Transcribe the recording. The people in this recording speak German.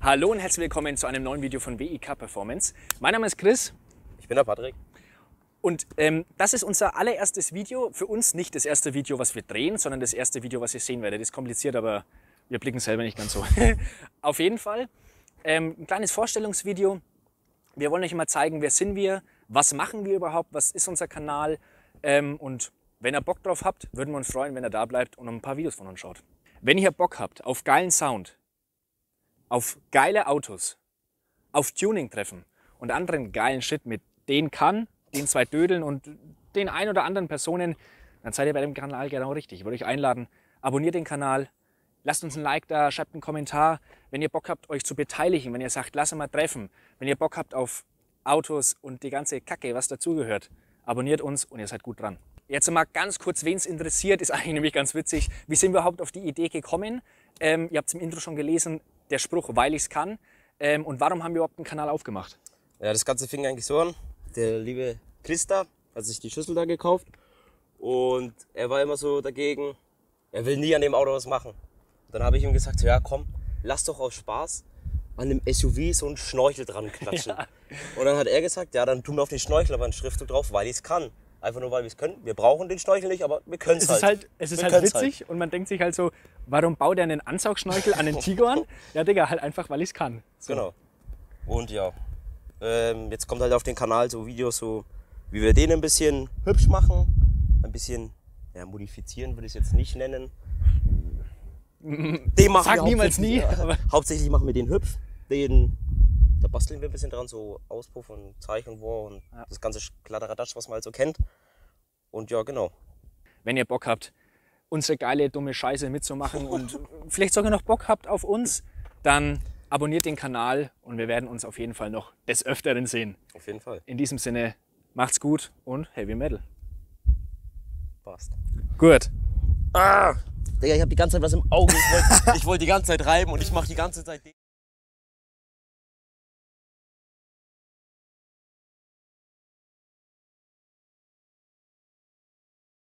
Hallo und herzlich willkommen zu einem neuen Video von WIK Performance. Mein Name ist Chris Ich bin der Patrick. und ähm, das ist unser allererstes Video. Für uns nicht das erste Video, was wir drehen, sondern das erste Video, was ihr sehen werdet. Das ist kompliziert, aber wir blicken selber nicht ganz so. Auf jeden Fall ähm, ein kleines Vorstellungsvideo. Wir wollen euch mal zeigen, wer sind wir, was machen wir überhaupt, was ist unser Kanal. Ähm, und wenn ihr Bock drauf habt, würden wir uns freuen, wenn ihr da bleibt und noch ein paar Videos von uns schaut. Wenn ihr Bock habt auf geilen Sound, auf geile Autos, auf Tuning-Treffen und anderen geilen Shit mit den kann, den zwei Dödeln und den ein oder anderen Personen, dann seid ihr bei dem Kanal genau richtig. Ich würde euch einladen, abonniert den Kanal, lasst uns ein Like da, schreibt einen Kommentar, wenn ihr Bock habt, euch zu beteiligen, wenn ihr sagt, lass mal treffen, wenn ihr Bock habt auf Autos und die ganze Kacke, was dazugehört, abonniert uns und ihr seid gut dran. Jetzt mal ganz kurz, wen es interessiert, ist eigentlich nämlich ganz witzig. Wie sind wir überhaupt auf die Idee gekommen? Ähm, ihr habt es im Intro schon gelesen, der Spruch, weil ich es kann. Ähm, und warum haben wir überhaupt einen Kanal aufgemacht? Ja, das Ganze fing eigentlich so an. Der liebe Christa hat sich die Schüssel da gekauft und er war immer so dagegen, er will nie an dem Auto was machen. Dann habe ich ihm gesagt, so, ja komm, lass doch aus Spaß an dem SUV so einen Schnorchel dran klatschen. Und dann hat er gesagt, ja, dann tun wir auf den Schnorchel aber ein Schriftzug drauf, weil ich es kann. Einfach nur, weil wir es können. Wir brauchen den Schnorchel nicht, aber wir können Es halt. halt, es ist Wir halt witzig und man denkt sich halt so, warum baut er einen Ansaugschnorchel an den Tiguan? Ja, Digga, halt einfach, weil ich es kann. So. Genau. Und ja, ähm, jetzt kommt halt auf den Kanal so Videos, so wie wir den ein bisschen hübsch machen, ein bisschen ja, modifizieren würde ich es jetzt nicht nennen. Den machen Sag wir niemals nie, aber- Hauptsächlich machen wir den hübsch, den da basteln wir ein bisschen dran, so Auspuff und Zeichen und Ja. das ganze Kladderadatsch, was man halt so kennt. Und ja, genau. Wenn ihr Bock habt, unsere geile, dumme Scheiße mitzumachen und vielleicht sogar noch Bock habt auf uns, dann abonniert den Kanal und wir werden uns auf jeden Fall noch des Öfteren sehen. Auf jeden Fall. In diesem Sinne, macht's gut und Heavy Metal. Passt. Gut. Ah! Digga, ich habe die ganze Zeit was im Auge. Ich wollte wollt die ganze Zeit reiben und ich mache die ganze Zeit.